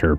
Chirp.